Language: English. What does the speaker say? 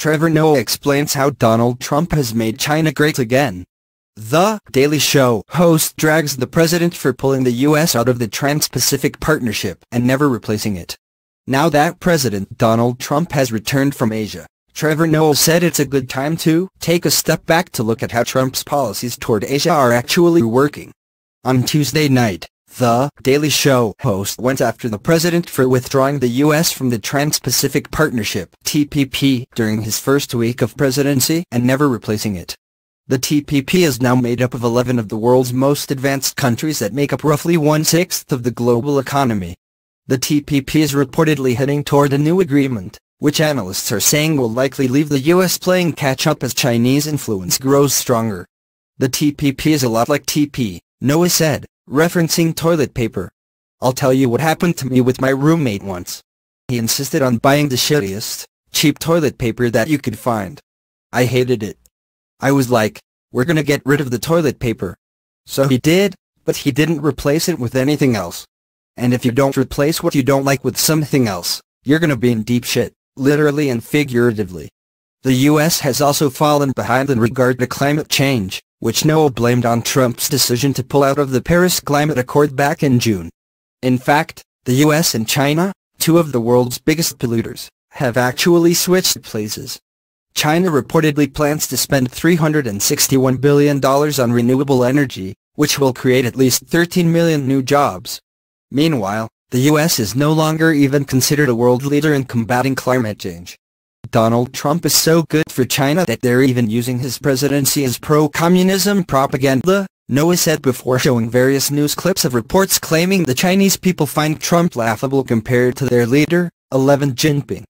Trevor Noah explains how Donald Trump has made China great again. The Daily Show host drags the president for pulling the U.S. out of the Trans-Pacific Partnership and never replacing it. Now that President Donald Trump has returned from Asia, Trevor Noah said it's a good time to take a step back to look at how Trump's policies toward Asia are actually working. On Tuesday night, the Daily Show host went after the president for withdrawing the U.S. from the Trans-Pacific Partnership TPP during his first week of presidency and never replacing it. The TPP is now made up of 11 of the world's most advanced countries that make up roughly one-sixth of the global economy. The TPP is reportedly heading toward a new agreement, which analysts are saying will likely leave the U.S. playing catch-up as Chinese influence grows stronger. The TPP is a lot like TP, Noah said, referencing toilet paper. I'll tell you what happened to me with my roommate once. He insisted on buying the shittiest, cheap toilet paper that you could find. I hated it. I was like, we're gonna get rid of the toilet paper. So he did, but he didn't replace it with anything else. And if you don't replace what you don't like with something else, you're gonna be in deep shit, literally and figuratively. The US has also fallen behind in regard to climate change which Noah blamed on Trump's decision to pull out of the Paris Climate Accord back in June. In fact, the US and China, two of the world's biggest polluters, have actually switched places. China reportedly plans to spend $361 billion on renewable energy, which will create at least 13 million new jobs. Meanwhile, the US is no longer even considered a world leader in combating climate change. Donald Trump is so good for China that they're even using his presidency as pro-communism propaganda, Noah said before showing various news clips of reports claiming the Chinese people find Trump laughable compared to their leader, 11 Jinping.